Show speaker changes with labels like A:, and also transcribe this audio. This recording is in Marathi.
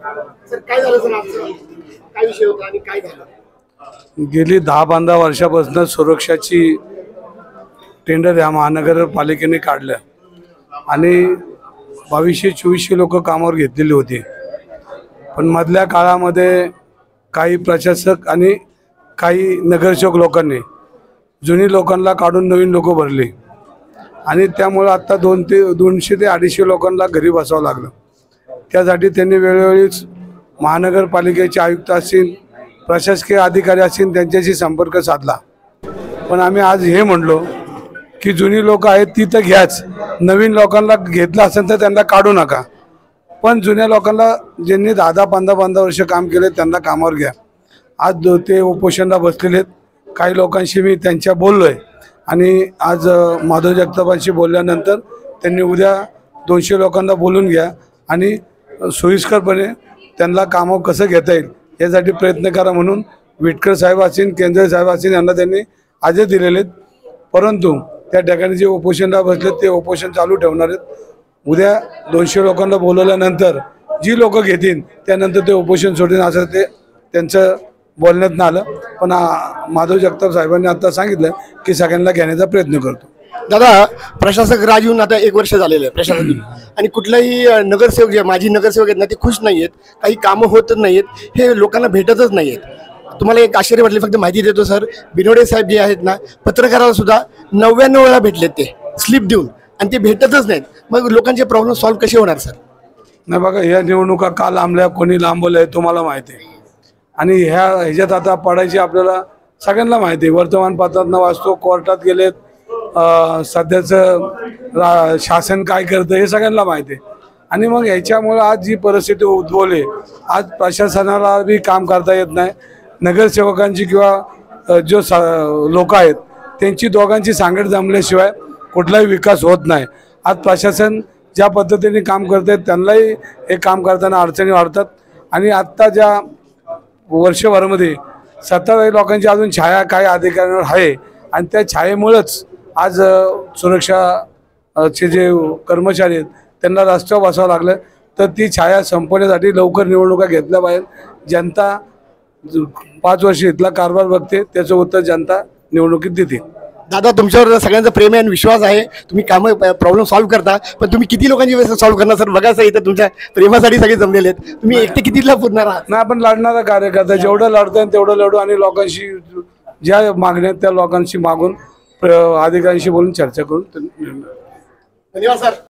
A: सर काय झालं सर काय विषय होता आणि काय झालं?
B: गेली दहा पंधरा वर्षापासून सुरक्षाची टेंडर या महानगरपालिकेने काढल्या. आणि बावीसशे चोवीसशे लोक कामावर घेतलेली होती. पण मधल्या काळामध्ये काही प्रशासक आणि काही नगरसेवक लोकांनी जुनी लोकांना काढून नवीन लोक भरली. आणि त्यामुळं आत्ता दोन ते दोनशे ते अडीचशे लोकांना घरी बसावं लागलं. त्यासाठी त्यांनी वेळोवेळीच महानगरपालिकेचे आयुक्त असतील प्रशासकीय अधिकारी असतील त्यांच्याशी संपर्क साधला. पण आम्ही आज हे म्हणलो की जुनी लोक आहेत ती तर घ्याच. नवीन लोकांना घेतलं असेल तर त्यांना काढू नका. पण जुन्या लोकांना ज्यांनी दहा दहा पंधरा पंधरा वर्ष काम केले त्यांना कामावर घ्या. आज दो- ते उपोषणला बसलेले आहेत. काही लोकांशी मी त्यांच्या बोललो आहे आणि आज माधव जगतापांशी बोलल्यानंतर त्यांनी उद्या दोनशे लोकांना बोलून घ्या आणि सोयीस्करपणे त्यांना कामं कसं घेता येईल यासाठी प्रयत्न करा म्हणून विटकर साहेब असीन केंद्रे साहेब असीन यांना त्यांनी आदेश दिलेले आहेत. परंतु त्या ठिकाणी जे उपोषणला बसले ते उपोषण चालू ठेवणार आहेत. उद्या दोनशे लोकांना बोलवल्यानंतर जी लोक घेतील त्यानंतर ते उपोषण सोडतील असं ते त्यांचं बोलण्यात आलं. पण माधव जगताप साहेबांनी आता सांगितलं की सगळ्यांना घेण्याचा प्रयत्न करतो.
A: दादा प्रशासक राजून आता एक वर्ष झालेलं आहे. प्रशासक. आणि कुठलाही नगरसेवक जे माझी नगरसेवक आहेत ना ते खुश नाही आहेत काही कामं होतच नाही आहेत हे लोकांना भेटतच नाही आहेत तुम्हाला एक आश्चर्य वाटले फक्त माहिती देतो सर. बिनोडे साहेब जे आहेत ना पत्रकाराला सुद्धा नव्याण्णव वेळा भेटलेत ते. स्लिप देऊन. आणि ते भेटतच नाहीत. मग लोकांचे प्रॉब्लेम सॉल्व्ह कसे होणार सर?
B: नाही बघा ह्या निवडणुका का लांबल्या कोणी लांबवल्या हे तुम्हाला माहिती आहे. आणि ह्या ह्याच्यात आता पडायची आपल्याला सगळ्यांना माहिती आहे. वर्तमानपत्रातनं वाचतो कोर्टात गेलेत. सध्याचं रा शासन काय करतं हे सगळ्यांना माहिती आहे. आणि मग ह्याच्यामुळं आज जी परिस्थिती उद्भवली आज प्रशासनाला बी काम करता येत नाही. नगरसेवकांची किंवा जो सा लोक आहेत त्यांची दोघांची सांगड जमल्याशिवाय कुठलाही विकास होत नाही. आज प्रशासन ज्या पद्धतीने काम करत आहेत त्यांनाही हे काम करताना अडचणी वाढतात. आणि आत्ता ज्या वर्षभरामध्ये सत्ताधारी लोकांची अजून छाया काही अधिकाऱ्यांवर आहे. आणि त्या छायेमुळंच आज अ, सुरक्षा अ, चे जे कर्मचारी आहेत त्यांना रस्त्यावर बसावं लागलं तर ती छाया संपवण्यासाठी लवकर निवडणुका घेतल्या पाहिजेत जनता पाच वर्ष इथला कारभार बघते त्याचं उत्तर जनता निवडणुकीत देते.
A: दादा तुमच्यावर सगळ्यांचा प्रेम आहे आणि विश्वास आहे. तुम्ही कामं प्रॉब्लेम सॉल्व्ह करता पण तुम्ही किती लोकांची सॉल्व्ह करणार? सर बघा सर इथं तुमच्या प्रेमासाठी सगळे जमलेले आहेत. तुम्ही एकटे कितीला पुरणार आहात?
B: नाही आपण लढणारा कार्यकर्ता जेवढं लढता येईल तेवढं लढू आणि लोकांशी ज्या मागण्या त्या लोकांशी मागून अधिकाऱ्यांशी बोलून चर्चा करून
A: धन्यवाद सर.